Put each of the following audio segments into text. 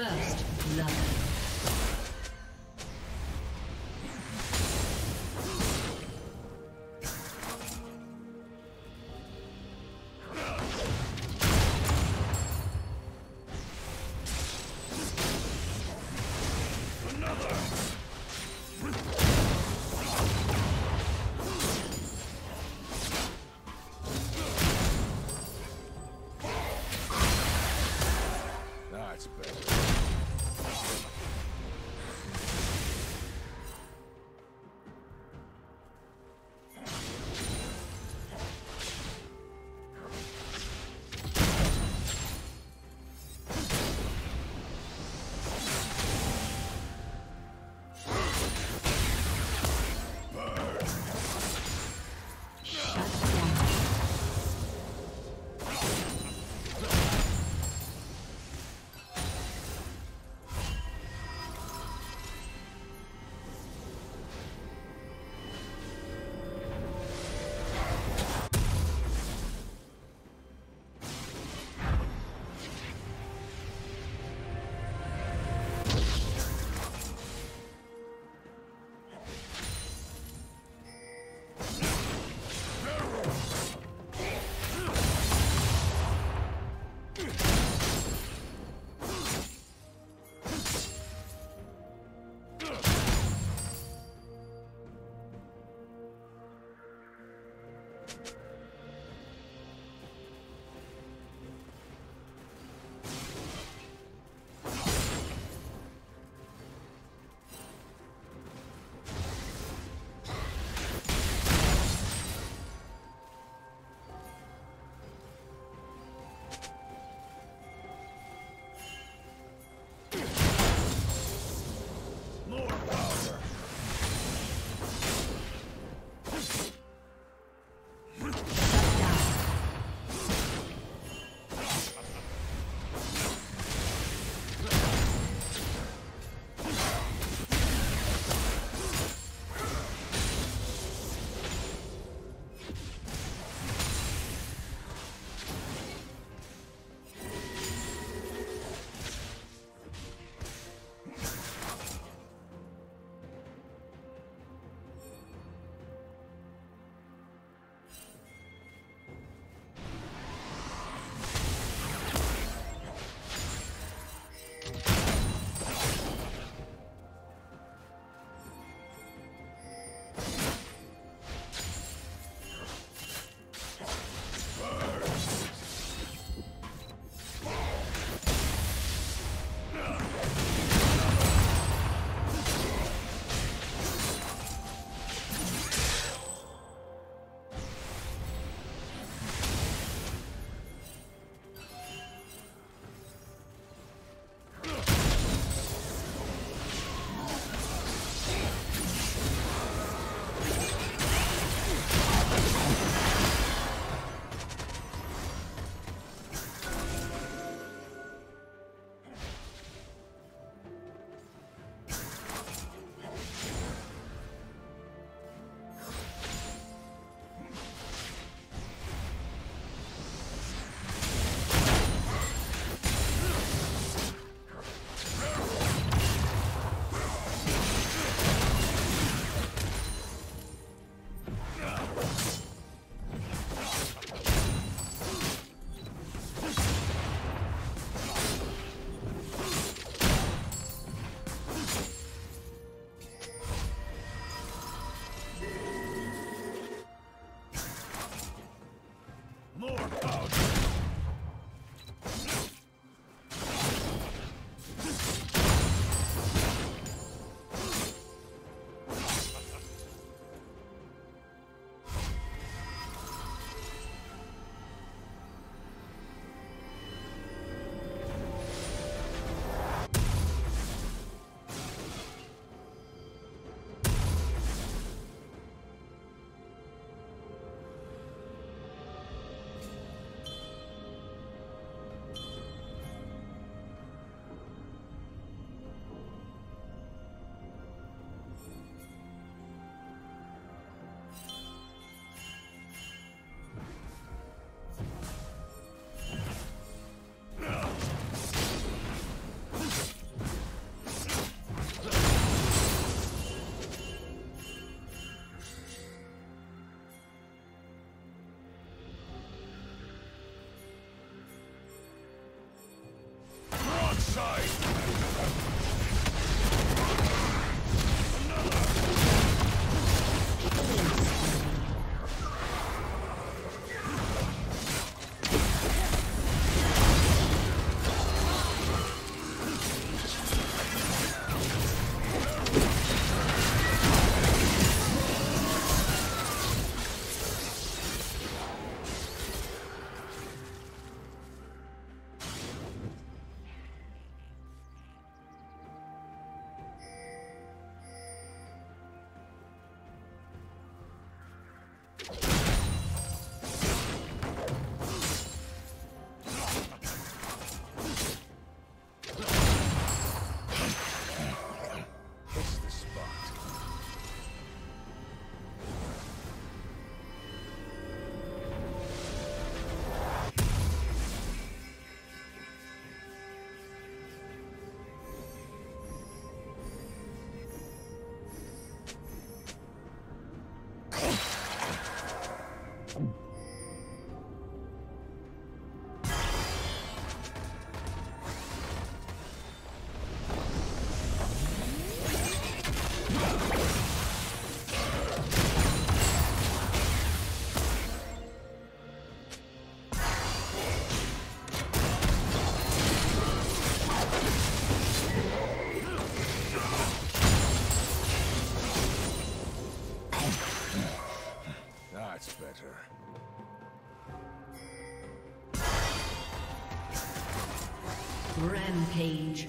First love. side! Rampage.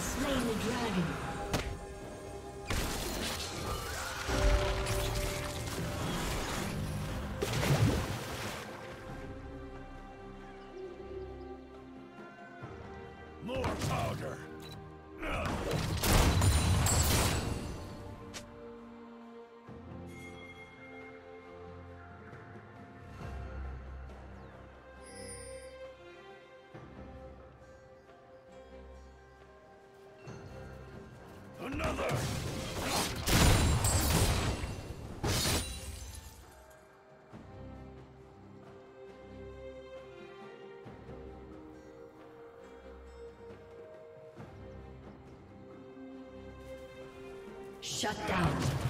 slain the dragon. Another! Shut down.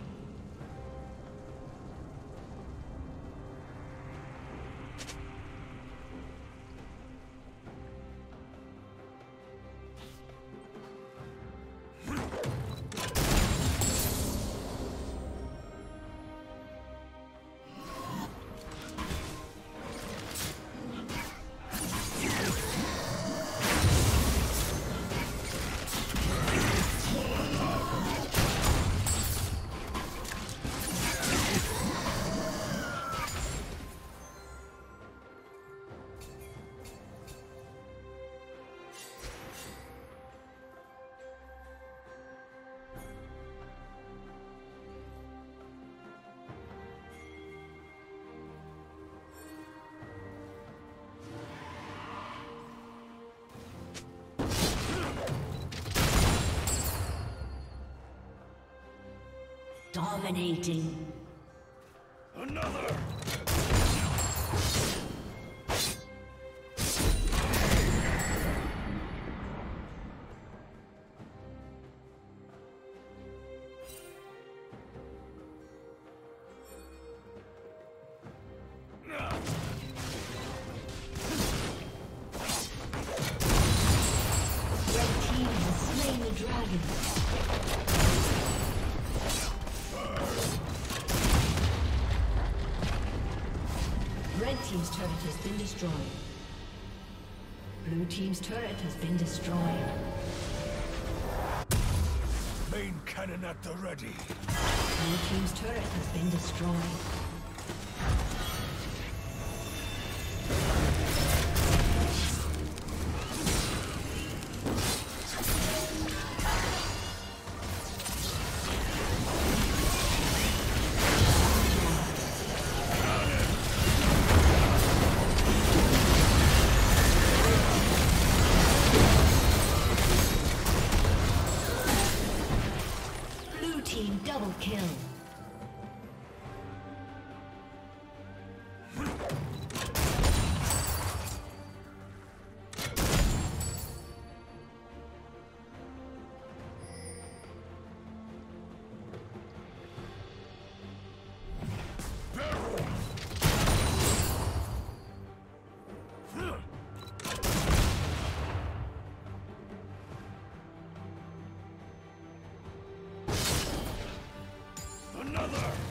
Dominating. Destroyed. Blue Team's turret has been destroyed. Main cannon at the ready. Blue Team's turret has been destroyed. another!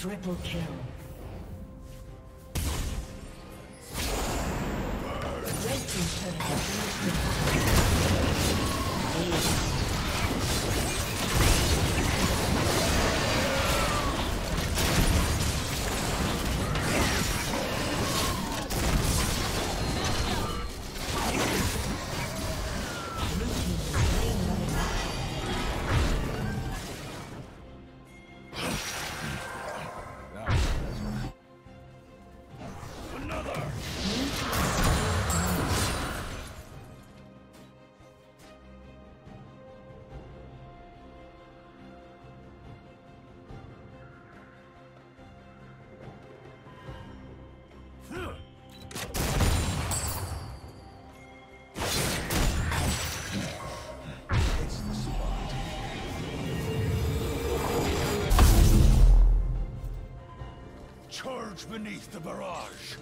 Triple kill. Beneath the barrage!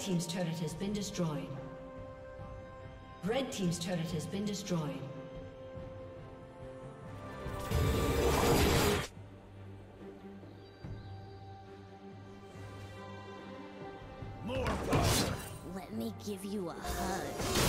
Red Team's turret has been destroyed. Red Team's turret has been destroyed. More powder! Let me give you a hug.